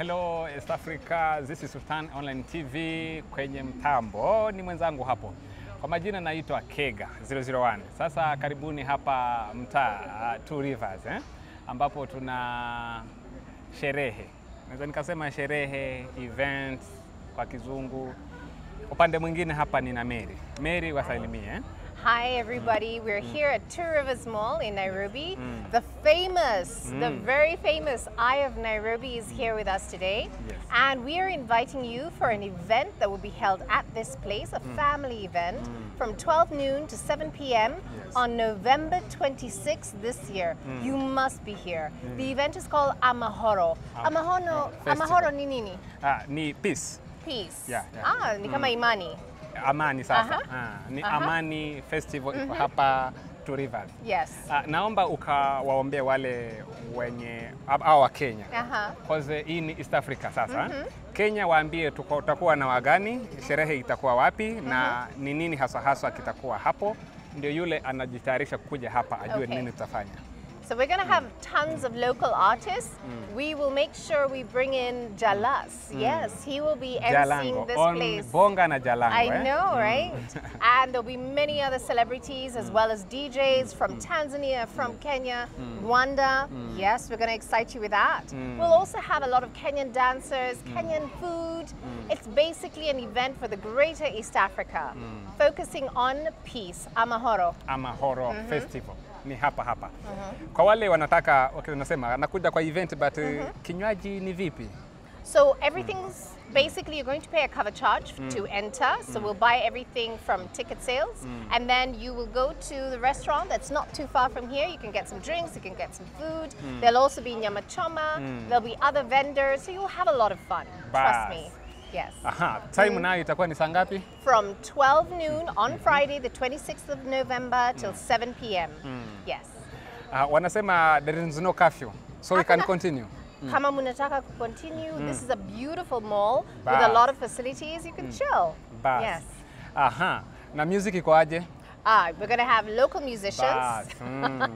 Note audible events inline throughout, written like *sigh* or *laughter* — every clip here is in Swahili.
Hello East Africa, this is Sultan Online TV. Kwenye mtambo ni mwenzangu hapo, kwa majina naitwa Kega 001. Sasa karibuni hapa mtaa uh, Two Rivers eh, ambapo tuna sherehe, naweza nikasema sherehe event kwa kizungu. Upande mwingine hapa nina Mary. Mary, wasalimie eh? Hi, everybody. We're mm. here at Two Rivers Mall in Nairobi. Mm. The famous, the mm. very famous Eye of Nairobi is here with us today. Yes. And we are inviting you for an event that will be held at this place, a family event, from 12 noon to 7 p.m. Yes. on November 26th this year. You must be here. The event is called Amahoro. Am- Amahoro. Amahoro ni nini? Ah, ni peace Peace. Yeah, yeah. Ah, ni kama imani. Amani sasa. Aha. Ah, ni Aha. Amani Festival iko hapa Two Rivers. Yes. Ah, naomba ukawaombee wale wenye au wa Kenya Aha. Cause hii ni East Africa sasa. Kenya waambie tutakuwa na wagani, sherehe itakuwa wapi na ni nini hasa haswa kitakuwa hapo, ndio yule anajitayarisha kuja hapa ajue Okay. nini tutafanya. So we're going to have tons of local artists. Mm. We will make sure we bring in Jalas. Mm. Yes, he will be emceeing this on place. bonga na Jalango. I eh? know, mm. right? *laughs* and there'll be many other celebrities as well as DJs from Tanzania, from Kenya, Rwanda. Yes, we're going to excite you with that. We'll also have a lot of Kenyan dancers, Kenyan food. It's basically an event for the greater East Africa, focusing on peace, Amahoro. Amahoro mm-hmm. Festival ni hapa hapa. Uh-huh. Kwa wale wanataka okay, unasema nakuja kwa event but uh, uh-huh. kinywaji ni vipi? So everything's basically you're going to pay a cover charge mm. to enter. So mm. we'll buy everything from ticket sales, mm. and then you will go to the restaurant that's not too far from here. You can get some drinks, you can get some food. There'll also be nyama choma. There'll be other vendors, so you'll have a lot of fun. Trust me. Yes. Aha, time nayo itakuwa ni saa ngapi? From 12 noon on Friday, the 26th of November, till 7 p.m. Yes. Uh, wanasema there is no curfew. So we can Hakuna- continue. Kama munataka continue, this is a beautiful mall with a lot of facilities. You can chill. Bas. Yes. Aha. Na music iko aje? Ah, we're going to have local musicians, *laughs* Mm.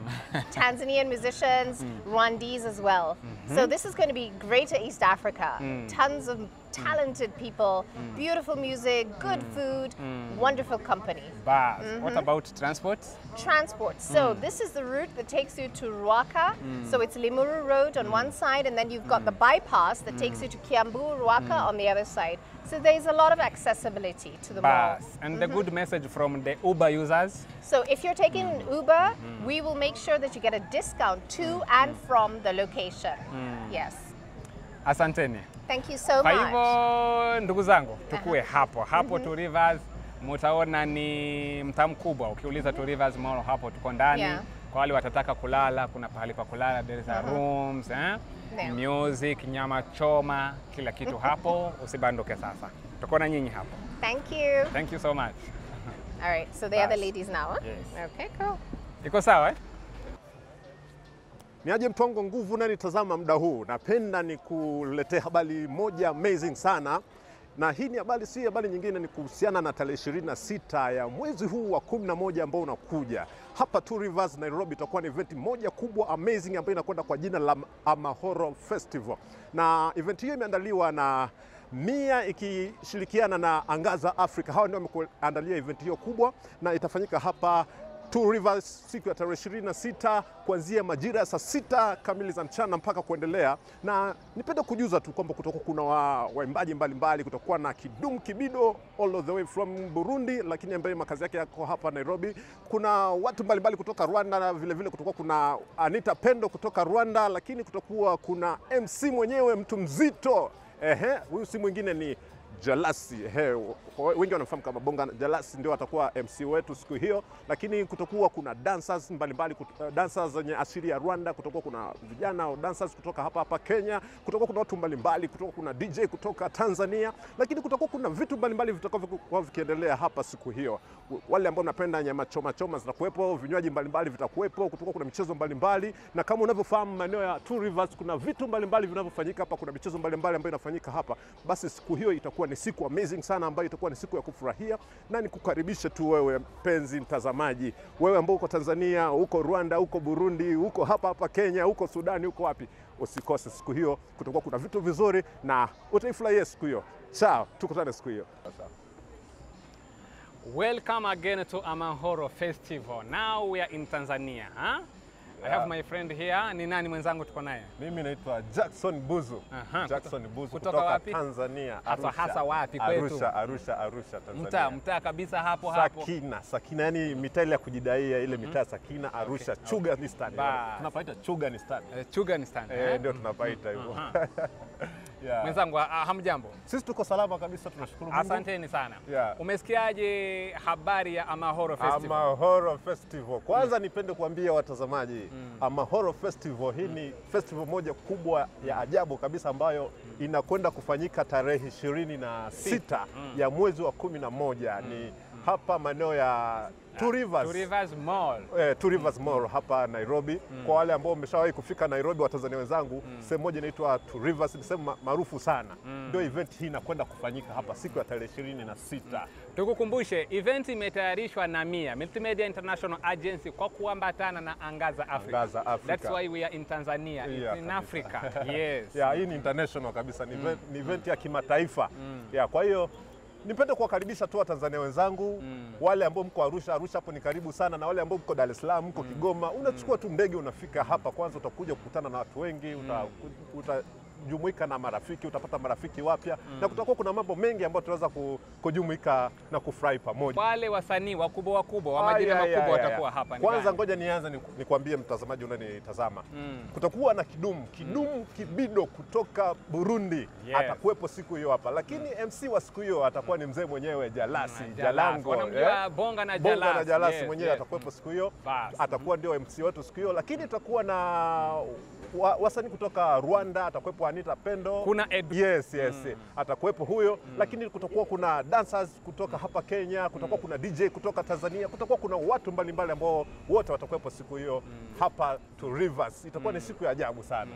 Tanzanian musicians, Rwandese as well. So this is going to be greater East Africa. Tons of talented people, mm. beautiful music, good mm. food, mm. wonderful company. Bas. What mm-hmm. about transport? Transport. So this is the route that takes you to Ruaka. So it's Limuru Road on one side, and then you've got the bypass that takes you to Kiambu, Ruaka on the other side. So there's a lot of accessibility to the mall. Bas. And the mm-hmm. good message from the Uber users. So if you're taking Uber, we will make sure that you get a discount to and from the location. Yes. Asanteni. Thank you so Kwa much. hivyo ndugu zangu, tukue hapo hapo Two Rivers, mutaona ni mtaa mkubwa. Ukiuliza Two Rivers Mall, hapo tuko ndani. Yeah. Kwa wale watataka kulala, kuna pahali pa kulala, there is a rooms, eh? Yeah. music, nyama choma, kila kitu *laughs* hapo. Usibanduke sasa, tuko na nyinyi hapo. Thank you. Thank you so much. All right, so they are the ladies now. Huh? Yes. Okay, cool. Iko sawa eh? Niaje wangu nguvu na nitazama muda huu, napenda nikuletee habari moja amazing sana, na hii ni habari, si habari nyingine, ni kuhusiana na tarehe 26 ya mwezi huu wa 11 ambao unakuja hapa Two Rivers Nairobi. Itakuwa ni event moja kubwa amazing ambayo inakwenda kwa jina la Amahoro Festival, na event hiyo imeandaliwa na Mia ikishirikiana na Angaza Africa. Hawa ndio wamekuandalia event hiyo kubwa, na itafanyika hapa Two Rivers siku ya tarehe 26 kuanzia majira ya saa sita kamili za mchana mpaka kuendelea, na nipende kujuza tu kwamba kutakuwa kuna wa- waimbaji mbalimbali. Kutakuwa na Kidum Kibido all the way from Burundi, lakini ambaye makazi yake yako hapa Nairobi. Kuna watu mbalimbali kutoka Rwanda na vile vile kutakuwa kuna Anita Pendo kutoka Rwanda, lakini kutakuwa kuna MC mwenyewe mtu mzito. Ehe, huyu si mwingine ni Jalasi. He, wengi wanamfahamu kama Bonga Jalasi ndio atakuwa MC wetu siku hiyo, lakini kutakuwa kuna dancers mbalimbali kut- uh, dancers zenye asili ya Rwanda, kutakuwa kuna vijana au dancers kutoka hapa hapa Kenya, kutakuwa kuna watu mbalimbali, kutakuwa kuna DJ kutoka Tanzania, lakini kutakuwa kuna vitu mbalimbali vitakavyokuwa vikiendelea hapa siku hiyo. Wale ambao napenda nyama choma choma zitakuwepo, vinywaji mbalimbali vitakuwepo, kutakuwa kuna michezo mbalimbali, na kama unavyofahamu maeneo ya Two Rivers kuna vitu mbalimbali vinavyofanyika hapa, kuna michezo mbalimbali ambayo inafanyika hapa. Basi siku hiyo itakuwa ni siku amazing sana, ambayo itakuwa ni siku ya kufurahia, na nikukaribishe tu wewe mpenzi mtazamaji, wewe ambao uko Tanzania, uko Rwanda, uko Burundi, uko hapa hapa Kenya, uko Sudani, uko wapi, usikose siku hiyo, kutakuwa kuna vitu vizuri na utaifurahia siku hiyo. Chao, tukutane siku hiyo. Welcome again to Amahoro Festival. Now we are in Tanzania. Huh? I have my friend here. Ni nani mwenzangu tuko naye? Mimi naitwa Jackson Buzu. Aha, Jackson Buzu kutoka kutoka, wapi? Tanzania. Hasa- hasa wapi kwetu? Arusha, Arusha, Arusha, Tanzania. Mtaa mtaa kabisa hapo hapo. Sakina, Sakina yani mitaa ile ya kujidaia ile mitaa Sakina, Arusha, Chuganistan. Bas. Tunapaita Chuganistan. Eh, Chuganistan. Eh, eh? ndio tunapaita hivyo. *laughs* Yeah. Mwenzangu ah, hamjambo. Sisi tuko salama kabisa, tunashukuru Mungu. Asanteni sana. Yeah. Umesikiaje habari ya Amahoro Festival? Amahoro Festival. Kwanza mm. nipende kuambia watazamaji, mm. Amahoro Festival hii ni mm. festival moja kubwa ya ajabu kabisa ambayo inakwenda kufanyika tarehe ishirini na sita ya mwezi wa kumi na moja ni hapa maeneo ya Two Rivers. Two Rivers Mall. Eh, Two Rivers Mall hapa Nairobi. mm. Kwa wale ambao wameshawahi kufika Nairobi, Watanzania wenzangu, mm. sehemu moja inaitwa Two Rivers, ni sehemu maarufu sana. Ndio event hii inakwenda kufanyika hapa siku ya tarehe ishirini na sita. Tukukumbushe, event imetayarishwa na MIA, Multimedia International Agency kwa kuambatana na Angaza Africa. Angaza Africa. That's why we are in Tanzania. It's Yeah, in kabisa. Africa. *laughs* Yes. ya hii ni international kabisa, ni event, ni event ya kimataifa mm. ya kwa hiyo nipende kuwakaribisha tu Watanzania wenzangu mm. wale ambao mko Arusha. Arusha hapo ni karibu sana, na wale ambao mko Dar es Salaam, mko mm. Kigoma, unachukua tu ndege unafika hapa. Kwanza utakuja kukutana na watu wengi, mm. uta, uta, utajumuika na marafiki, utapata marafiki wapya mm. na kutakuwa kuna mambo mengi ambayo tunaweza kujumuika na kufurahi pamoja. Wale wasanii wakubwa wakubwa wa majina ya, makubwa ya, watakuwa hapa. Kwanza ngoja nianze ni- nikwambie mtazamaji unanitazama, mm. kutakuwa na Kidumu Kidumu mm. Kibido kutoka Burundi Yes. atakuwepo siku hiyo hapa, lakini mm. MC wa siku hiyo atakuwa ni mzee mwenyewe Jalasi mm. Jalango yeah. Bonga na Jalasi, Bonga na Jalasi Yes, mwenyewe yes. atakuwepo siku hiyo, atakuwa ndio MC wetu siku hiyo, lakini tutakuwa na wa, wasanii kutoka Rwanda, atakuwepo Anita Pendo Kuna Edu. Yes, yes. Mm. Atakuwepo huyo mm. lakini kutakuwa kuna dancers kutoka hapa Kenya, kutakuwa kuna DJ kutoka Tanzania, kutakuwa kuna watu mbalimbali ambao wote watakuwepo siku hiyo mm. hapa to Rivers. Itakuwa mm. ni siku ya ajabu sana.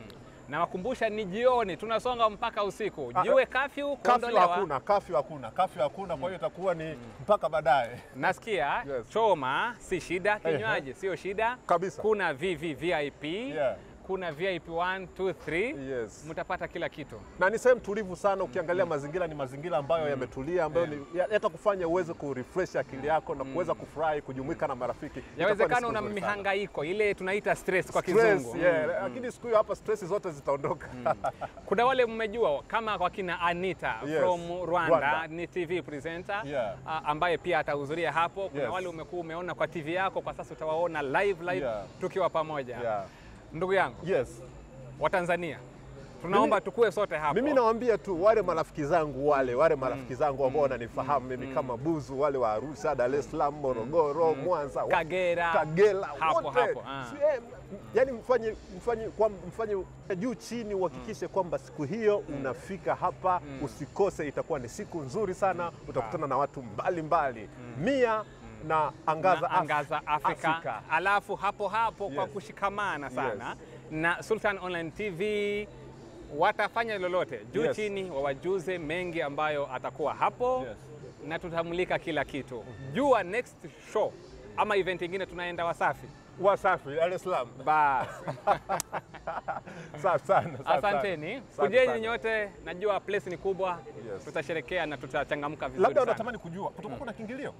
Na wakumbusha ni jioni, tunasonga mpaka usiku. Jue Jiwe kafyu Kafyu kuondolewa. hakuna, kafyu hakuna, kafyu hakuna, kwa hiyo itakuwa ni mpaka baadaye. Nasikia Yes. choma si shida, kinywaji sio shida Kabisa. Kuna VVVIP Yeah. Kuna VIP 1 2 3. Yes. Mtapata kila kitu. Na ni sehemu tulivu sana, ukiangalia mm -hmm. mazingira ni mazingira ambayo mm -hmm. yametulia, ambayo yeah. yata kufanya uweze kurefresh akili yako na kuweza kufurahi, kujumuika na marafiki. Yawezekana una mihangaiko ile tunaita stress kwa kizungu. yeah, lakini siku hiyo hapa stress zote zitaondoka. Kuna wale mmejua kama kwa kina Anita Yes. from Rwanda, Rwanda. ni TV presenter Yeah. uh, ambaye pia atahudhuria hapo. Kuna Yes. wale umekuwa umeona kwa TV yako, kwa sasa utawaona live live Yeah. tukiwa pamoja. Yeah. Ndugu yangu? Yes. wa Tanzania, tunaomba Mimi- tukue sote hapo. Mimi nawaambia tu wale marafiki zangu wale wale marafiki zangu ambao wananifahamu mimi kama Buzu, wale wa Arusha, Dar es Salaam, Morogoro, Mwanza, wa- Kagera. Kagera Hapo, wote. hapo, ah. Eh, yani mfanye mfanye kwa mfanye juu chini uhakikishe mm, kwamba siku hiyo mm, unafika hapa mm, usikose, itakuwa ni siku nzuri sana, utakutana na watu mbalimbali. Mm. mia na angaza, na Angaza Afrika. Afrika. Alafu hapo hapo yes. kwa kushikamana sana Yes. na Sultan Online TV watafanya lolote juu Yes. chini, wawajuze mengi ambayo atakuwa hapo Yes. na tutamulika kila kitu. Jua next show ama event ingine tunaenda Wasafi. Wasafi, Dar es Salaam. Bas, *laughs* Safi sana. asanteni. Kujeni nyote, najua place ni kubwa. Yes. Tutasherekea na tutachangamka vizuri Labda unatamani kujua kutakuwa kuna kiingilio?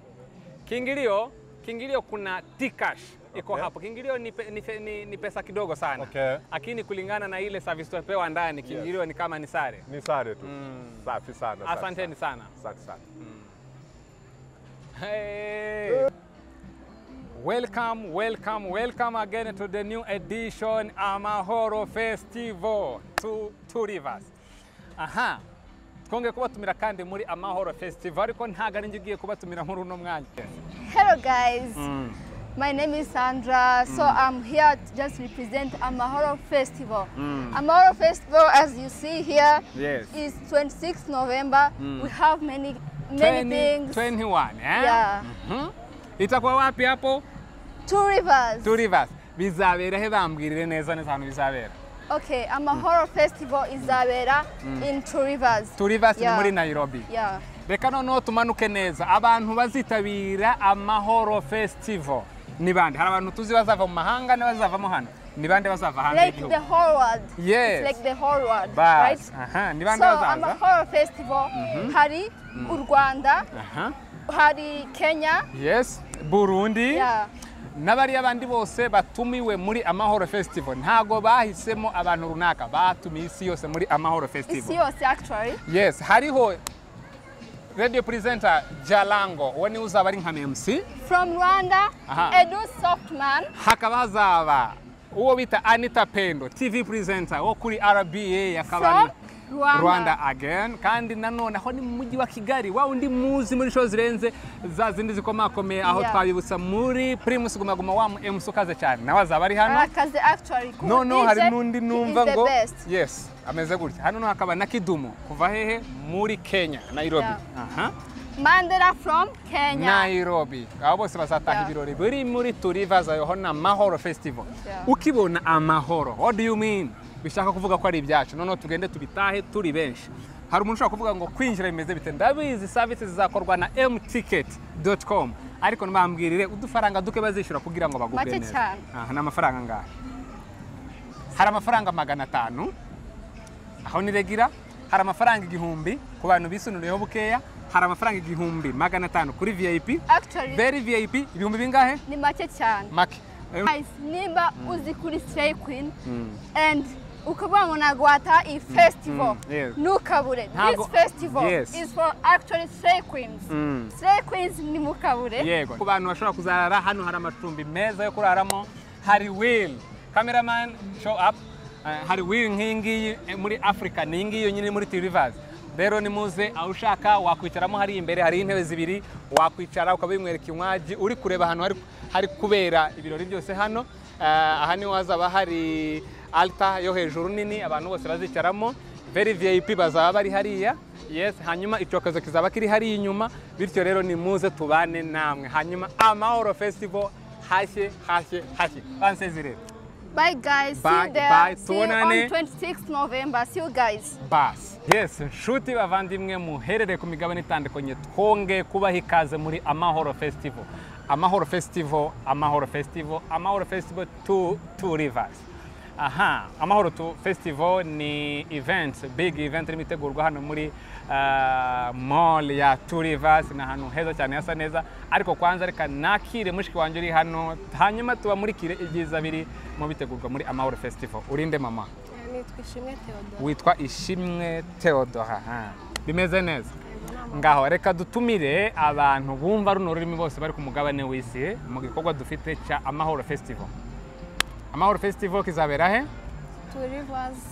Kiingilio, kiingilio kuna Tcash iko Okay. hapo. Kiingilio ni, pe, ni, fe- ni, ni pesa kidogo sana lakini, Okay. kulingana na ile service tunapewa ndani, kiingilio ni kama ni sare. Ni sare tu. mm. Safi sana. Asanteni sana. Asante sana. Hey. Welcome, welcome, welcome again to the new edition Amahoro Festival to to Rivers. Aha. Twongeye kubatumira kandi muri Amahoro Festival ariko ntago ari njye ugiye kubatumira muri uno mwanya. Hello guys, mm. my name is Sandra. So mm. I'm here to just represent Amahoro Festival. Mm. Amahoro Festival, as you see here, Yes. is 26th November. We have many many 20, things. 21, eh? Yeah. Mm -hmm. Itakuwa wapi hapo? Two rivers. Two Rivers. Bizabera he bambwirire neza neza ahantu bizabera. Okay, Amahoro Festival is Zabera in Two Rivers. Two Rivers ni muri Nairobi. Yeah. reka noneho tumanuke neza. Abantu bazitabira amahoro festival. Ni bande? Hari abantu tuzi bazava mu mahanga n'abazavamo hano? Ni bande bazava hanze like the whole world. Yes. It's like the whole world, right? basi aha. Ni bande So bazaza? Amahoro Festival. Hari u Rwanda, aha. Hari Kenya, yes. Burundi. Yeah. N'abariya bandi bose batumiwe muri amahoro festival. Ntago bahisemo abantu runaka. Batumiye isi yose muri amahoro Isi festival yose actually. yes hariho radio presenter jalango. Uwo ni we uzaba ari nka mc. From Rwanda, Aha. Edu Softman, hakaba hazaba uwo bita anita pendo tv presenter wo kuri rba akaba from na- Rwanda. rwanda again. Kandi nanone aho ni mu mujyi wa kigali. Wa undi muzi muri show zirenze za zindi zikomakomeye aho Yeah. twabibutsa muri primus guma guma wa MC ukaze cyane. Nawe azaba ari hano? Arakaze actually. No no hari n'undi numva ngo yes ameze gutya. Hano no hakaba na kidumu kuva hehe muri kenya nairobi. Yeah. aha. Mandela from Kenya. nairobi. Abo bose bazataha ibirori. Biri muri turivaza yoho na mahoro festival. Yeah. ukibona amahoro what do you mean? Bishaka kuvuga ko ari ibyacu. Noneho tugende tubitahe turi benshi. Hari umuntu ushobora kuvuga ngo kwinjira bimeze bite? Ndabizi service zizakorwa na mticket.com ariko ntibambwirire udufaranga duke bazishyura kugira ngo bagubwe neza. aha ni amafaranga angahe? Hari amafaranga magana atanu aho ni regira. Hari amafaranga igihumbi ku bantu bisunuriyeho bukeya. Hari amafaranga igihumbi magana atanu kuri vip Actually, very vip ibihumbi bingahe? ni make cyane. make. Nimba uzi kuri Stray Queen and ukavuga ngo ntabwo wataha iyi festival. Mm, ntukabure. This festival is for actually Stray Queens. Mm. Stray Queens ni mukabure yego. Ku bantu bashobora kuzarara hano hari amacumbi meza yo kuraramo. Hari will. Cameraman show up. Eh, hari will nk'iyi ngiyi eh, muri africa ni iyi ngiyi yonyine muri Rivers. Rero nimuze aho ushaka wakwicaramo hari imbere hari intebe zibiri wakwicara ukaba wimwereka inywaji uri kureba ahantu hari, hari kubera ibirori byose hano. Eh, aha ni ho hazaba hari alta yo hejuru nini abantu bose bazicaramo very vip bazaba bari hariya yes hanyuma icyokezo kizaba kiri hariya inyuma bityo rero nimuze tubane namwe. Hanyuma amahoro festival hashye hashye hashye. Bansezerere bye guys. See Bye, you there. bye. see you on Tubonane. 26 November. See you guys. Basi yes nshuti bavandimwe muherereye ku migabane itandukanye. Twongeye kubaha ikaze muri amahoro festival. Amahoro festival amahoro festival amahoro festival two, two rivers. Aha amahoro tu festival ni event big event irimo itegurwa hano muri uh, mall ya rivers ni ahantu heza cyane hasa neza ariko kwanza reka nakire mushiki wanjye uri hano hanyuma tubamurikire ibyiza biri mu bitegurwa muri amahoro festival. Urinde mama. Theodore. Witwa ishimwe theodora ha. bimeze neza? Ngaho reka dutumire abantu bumva runo rurimi bose bari ku mugabane w'isi mu gikorwa dufite cya amahoro festival. Amahoro festival kizabera he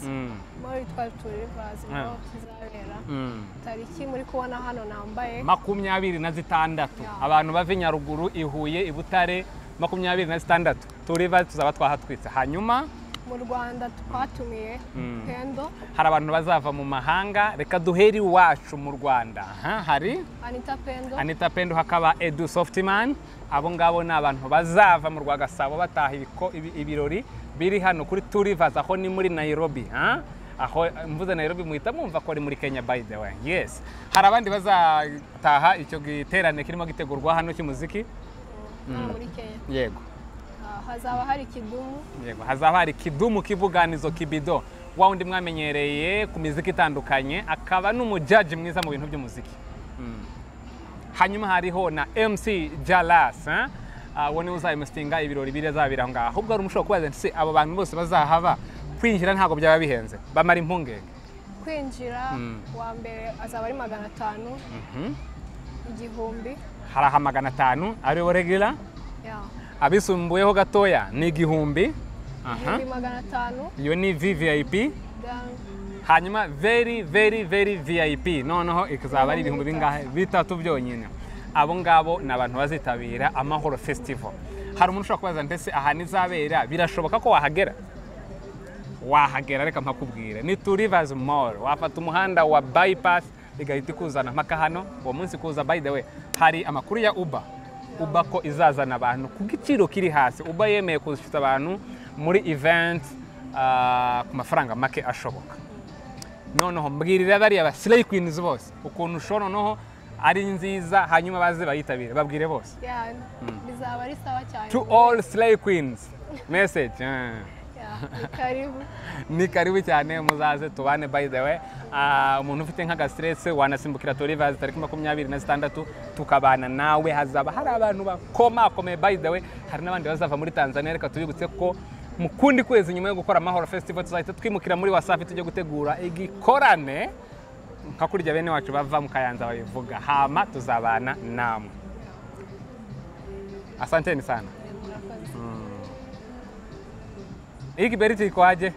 Mm, muri rivers Ah. ni ho kizabera mm. tariki muri kubona hano nambaye makumyabiri na zitandatu abantu bava i nyaruguru i huye i butare. Makumyabiri na zitandatu turiva tuzaba twahatwitse hanyuma? Mu rwanda twatumiye Mm. pendo hari abantu bazava mu mahanga. Reka duhere iwacu mu rwanda hari? Anita pendo. Anita Pendo hakaba Edu Softman abo ngabo ni abantu bazava mu Rwagasabo bataha ibirori biri hano kuri Rivers aho ni muri Nairobi ha? aho mvuze Nairobi muhita mwumva ko ari muri Kenya by the way. Yes. Hari abandi bazataha icyo giterane kirimo gitegurwa hano cy'umuziki? Kenya. Yego. Hazaba hari kidumu. Yego hazaba hari kidumu kibuganizo kibido. Wa wundi mwamenyereye ku miziki itandukanye akaba n'umujaji mwiza mu bintu by'umuziki. Mm. Hanyuma hariho na mc jalas eh? Ah, uwo ni we uzayimusitinga ibirori bizabira aho ngaho. Ahubwo hari umushobora kubaza nti se abo bantu bose bazahaba kwinjira ntabwo byaba bihenze? Bamara impungenge. Kwinjira Mm. wa mbere azaba ari magana atanu Mhm. igihumbi. Hari aha magana atanu ari wo regila ya abisumbuyeho gatoya ni igihumbi. Aha. magana atanu iyo ni then hanyuma very very very vip noneho ikazaba ari ibihumbi bingahe? Bitatu byonyine. Abo ngabo ni abantu bazitabira amahoro festival. Hari umuntu ushobora kubaza ndetse ahantu izabera birashoboka ko wahagera. Wahagera reka mpakubwire ni rivers mall wafata umuhanda wa bypass igahita ikuzana mpaka hano. Uwo munsi kuza by the way hari amakuru ya uba uba ko izazana abantu ku giciro kiri hasi. Uba yemeye kuzishyuza abantu muri event ah, ku mafaranga make ashoboka. Noneho mbwirira bariya ba slay queens bose. Ukuntu usho noneho ari nziza hanyuma baze bayitabire. Babwire bose. Ya bizaba ari sawa cyane. To all slay queens. Message ah. Ya, Karibu. *laughs* ni karibu cyane muzaze tubane by the way. Ah, umuntu ufite nk'agastress wanasimbukira to rivers tariki makumyabiri na zitandatu tukabana nawe hazaba. Hari abantu bakomakomeye by the way. Hari n'abandi bazava muri tanzania reka tubibutse ko mu kundi kwezi nyuma yo gukora amahoro festival tuzahita twimukira muri wasafi tujye gutegura igikorane. Nka kurya bene wacu bava mu kayanza babivuga. Hama tuzabana namwe. Asanteni sana. Mm. hii kiberiti iko aje